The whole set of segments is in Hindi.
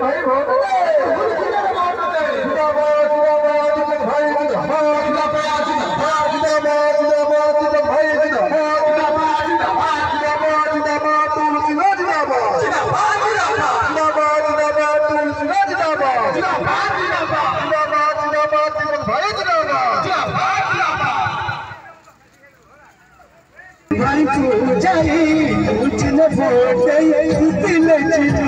भाई भाई तू जाई मुझे न बोल दिल चित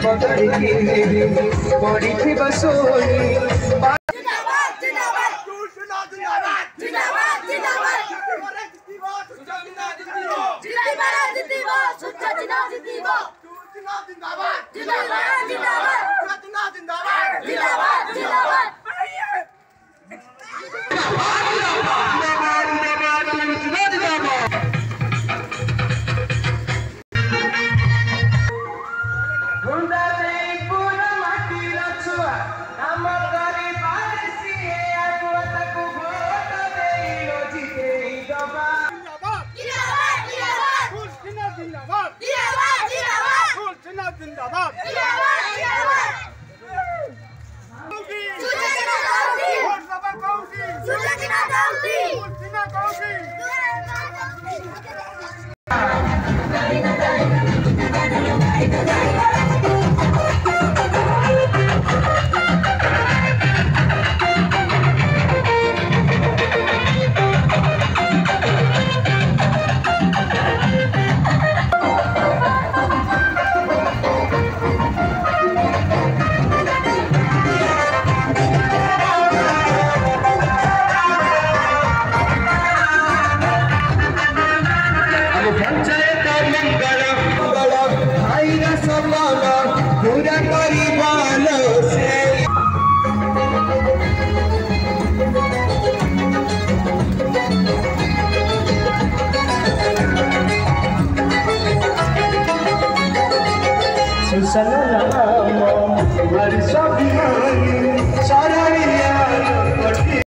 ପଦରିକି ନେବି जिंदाबाद जिंदाबाद जिंदाबाद जिंदाबाद जिंदाबाद जिंदाबाद night, the night. सर